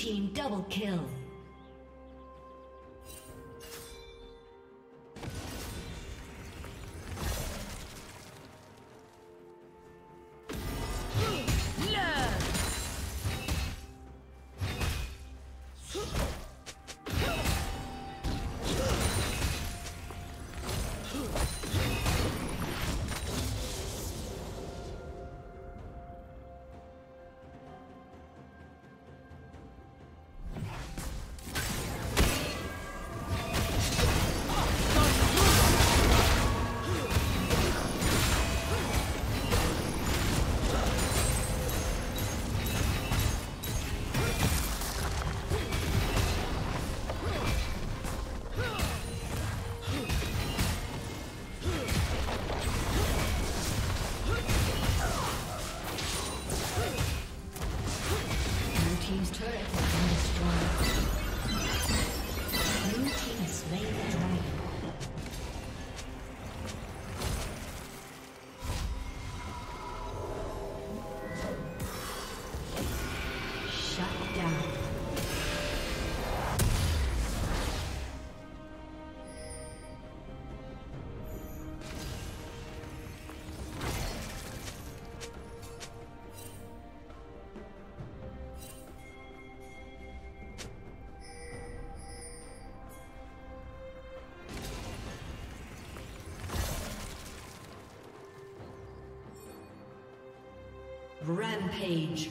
team double kill. Rampage.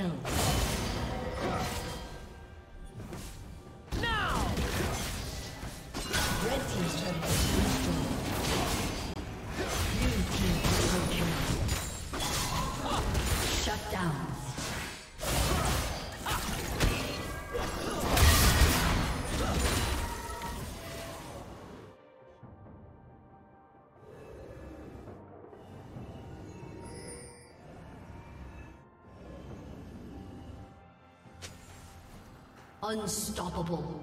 Kill. Unstoppable.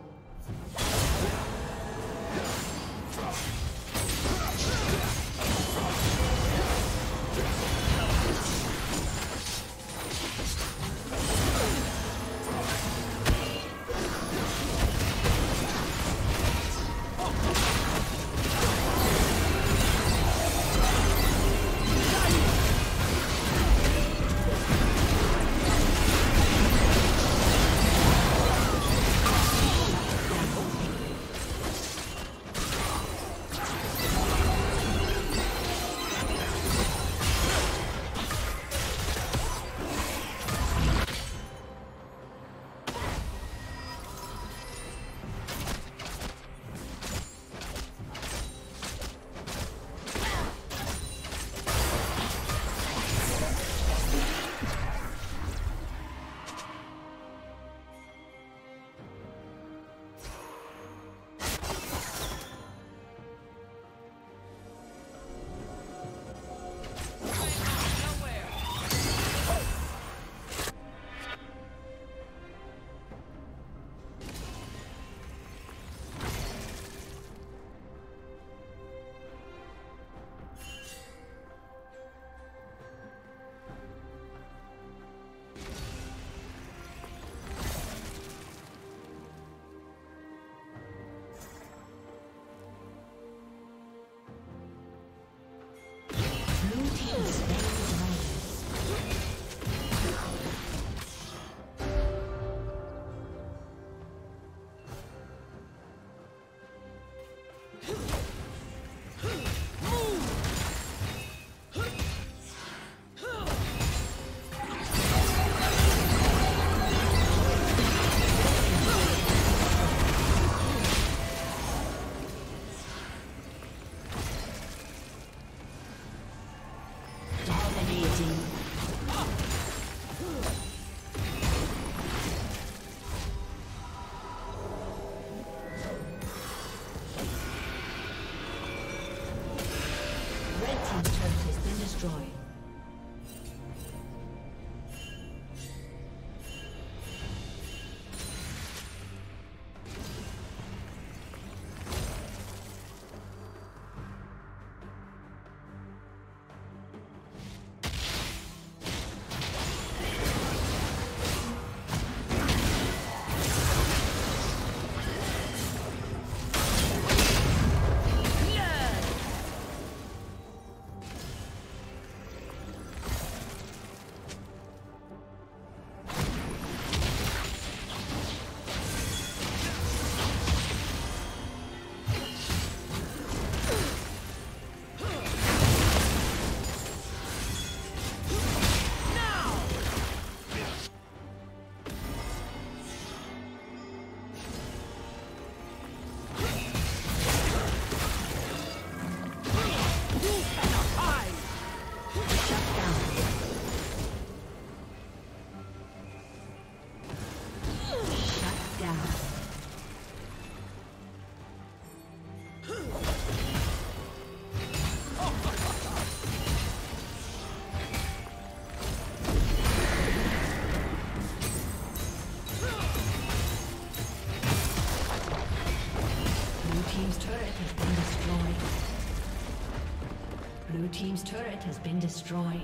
Has been destroyed.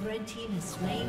Red team has slain